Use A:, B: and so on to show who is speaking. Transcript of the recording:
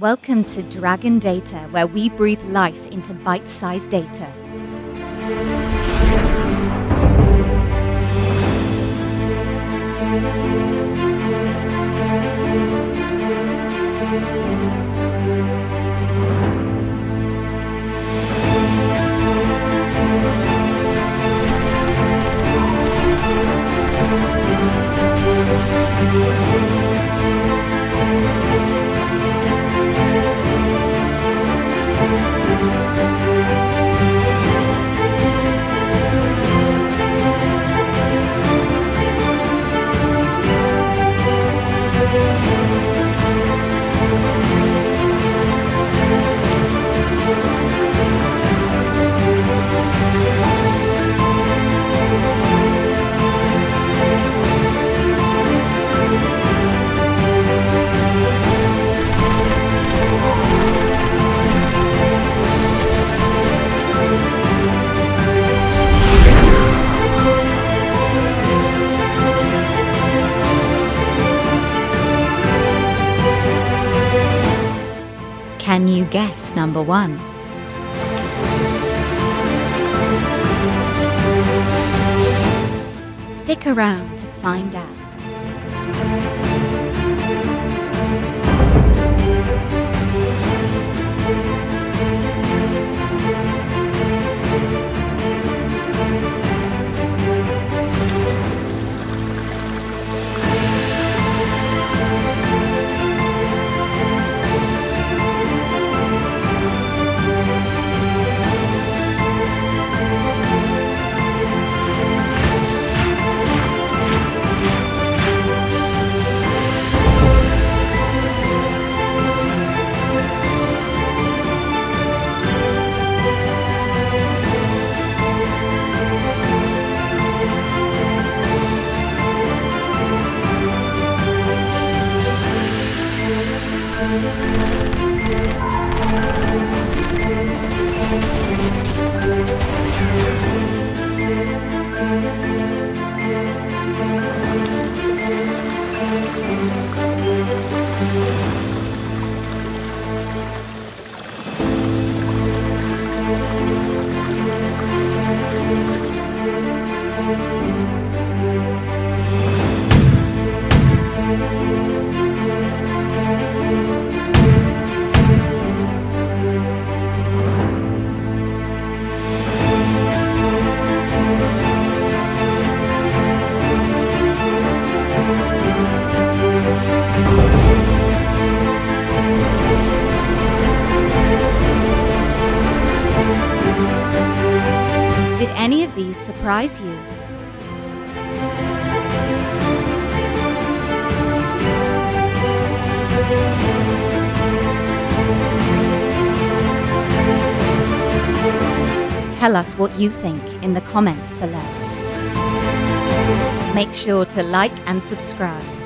A: Welcome to Dragon Data, where we breathe life into bite sized data. Música Can you guess number one? Stick around to find out. Did any of these surprise you? Tell us what you think in the comments below. Make sure to like and subscribe.